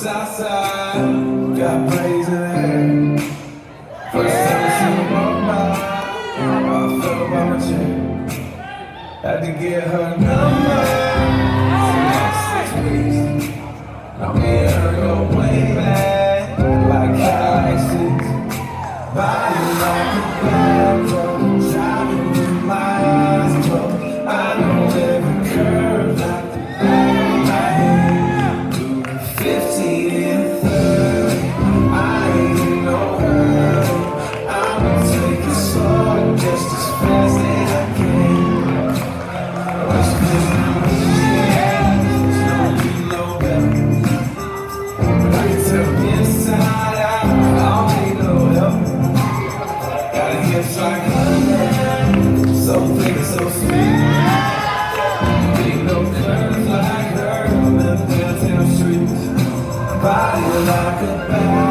Southside, got in. First time I seen by, I fell by. Had to get her number. body like a bag.